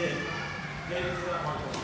で、平日は毎年。